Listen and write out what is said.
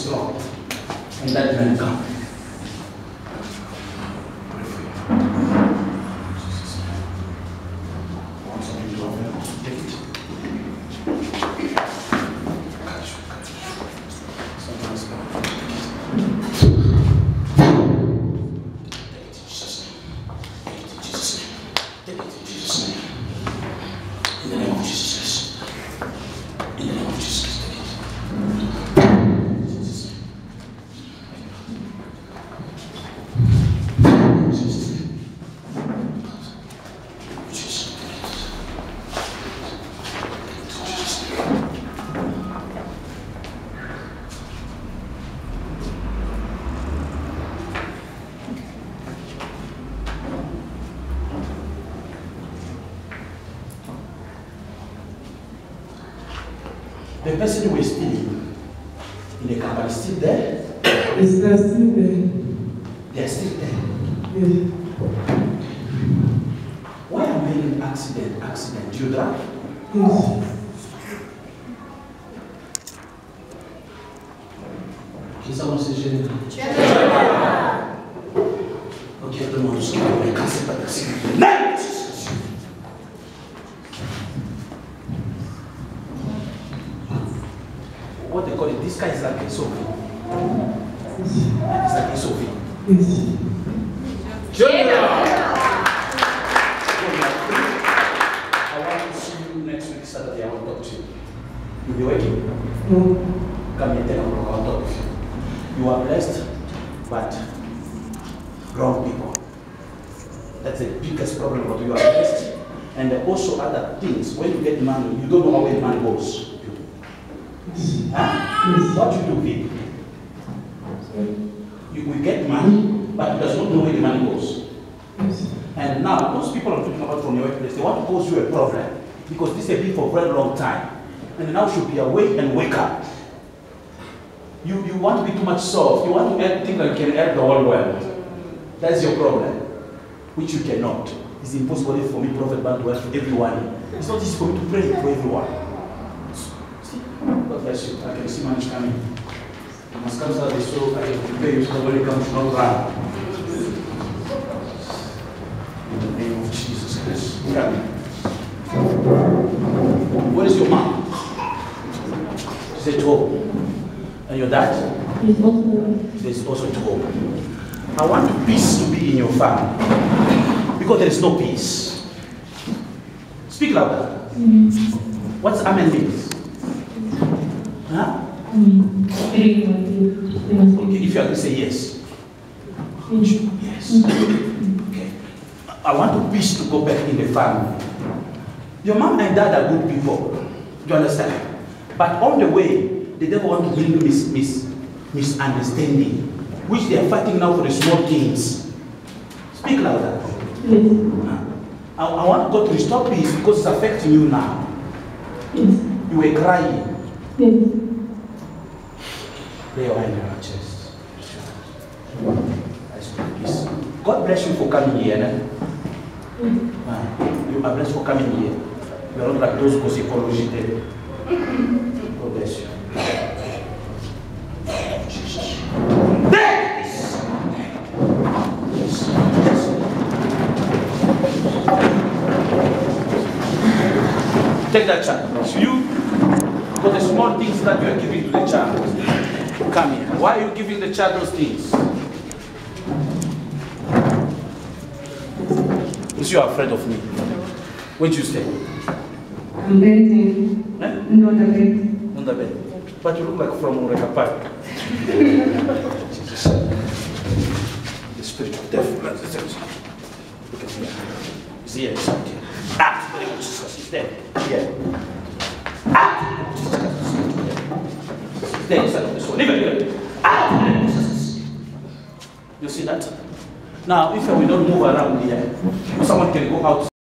strong. And that man come. The person who is stealing in the company is still there. It's still there. They are still there. Yes. Why am I in accident? Accident. Do you drive? Yes. Qui ça, c'est général What they call it, this guy is like a Sophie. It's like a Sophie. Yes. I want to see you next week, Saturday. I want to talk to you. You'll be working. No. Come here, 10 o'clock, I'll talk with you. You are blessed, but wrong people. That's the biggest problem, but you are blessed. And also other things. When you get money, you don't know how the money goes. Huh? Yes. What you do? You will get money, but you does not know where the money goes. Yes. And now, those people I'm talking about from your workplace, they want to cause you a problem because this has been for a very long time. And now you should be awake and wake up. You, you want to be too much soft. You want to think that you can help the whole world. That's your problem, which you cannot. It's impossible for me, Prophet, but to help everyone. It's not easy for me to pray for everyone. God bless you. I can see money coming. You must come Saturday so I can prepare you so that when it comes, not run. In the name of Jesus Christ. Come. Where is your mom? She said, home. And your dad? It's also There's also at home. I want peace to be in your family. Because there is no peace. Speak louder. Mm-hmm. What's amen means? Huh? very good. They must Okay, if you are going to say yes. Yes. Yes. Okay. I want to peace to go back in the family. Your mom and dad are good people. Do you understand? But on the way, the devil want to bring mis, mis, misunderstanding, which they are fighting now for the small things. Speak louder. Yes. I, I want God to restore peace because it's affecting you now. Yes. You were crying. Yes. Lay your hand on your chest. I speak peace. God bless you for coming here. eh? Ah, You are blessed for coming here. You are not like those who psychology. God bless you. Jesus. There it is. Yes. Yes. Take that child. You. For the small things that you are giving to the child. Come here. Why are you giving the child those things? Is you are afraid of me? Where'd you say? I'm waiting. Eh? Not a bit. On the bed. But you look like from Ureka Park. Jesus. The spirit of death. Look at me. Is here, it's out here. Ah, Jesus. It's there. Here. Ah! There, of this one. Leave it. Ah! Jesus. You see that? Now, if we don't move around here, someone can go out